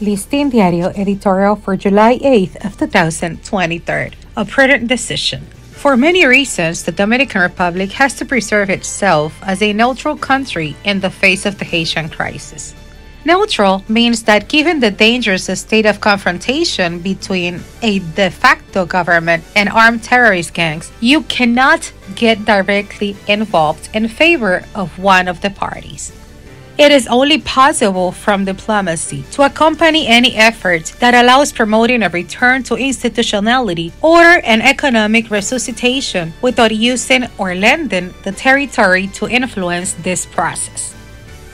Listín Diario editorial for July 8th of 2023. A prudent decision. For many reasons, the Dominican Republic has to preserve itself as a neutral country in the face of the Haitian crisis. Neutral means that given the dangerous state of confrontation between a de facto government and armed terrorist gangs, you cannot get directly involved in favor of one of the parties. It is only possible from diplomacy to accompany any effort that allows promoting a return to institutionality or an economic resuscitation without using or lending the territory to influence this process.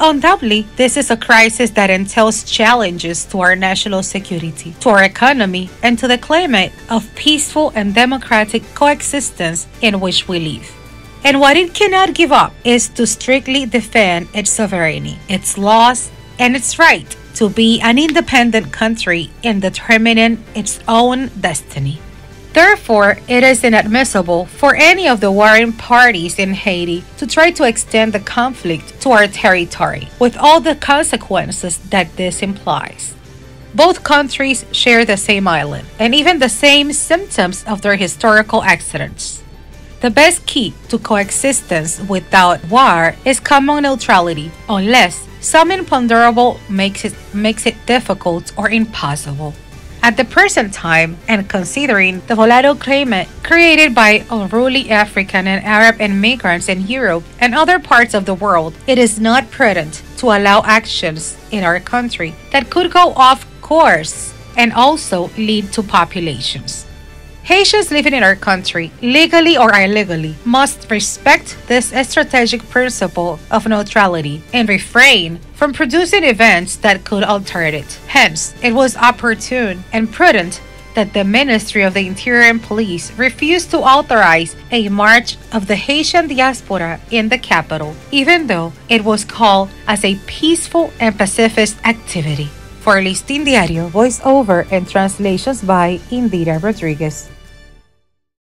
Undoubtedly, this is a crisis that entails challenges to our national security, to our economy, and to the climate of peaceful and democratic coexistence in which we live. And what it cannot give up is to strictly defend its sovereignty, its laws, and its right to be an independent country in determining its own destiny. Therefore, it is inadmissible for any of the warring parties in Haiti to try to extend the conflict to our territory, with all the consequences that this implies. Both countries share the same island and even the same symptoms of their historical accidents. The best key to coexistence without war is common neutrality, unless some imponderable makes it, makes it difficult or impossible. At the present time, and considering the volatile climate created by unruly African and Arab immigrants in Europe and other parts of the world, it is not prudent to allow actions in our country that could go off course and also lead to populations. Haitians living in our country, legally or illegally, must respect this strategic principle of neutrality and refrain from producing events that could alter it. Hence, it was opportune and prudent that the Ministry of the Interior and Police refused to authorize a march of the Haitian diaspora in the capital, even though it was called as a peaceful and pacifist activity. For Listín Diario, voiceover and translations by Indira Rodriguez.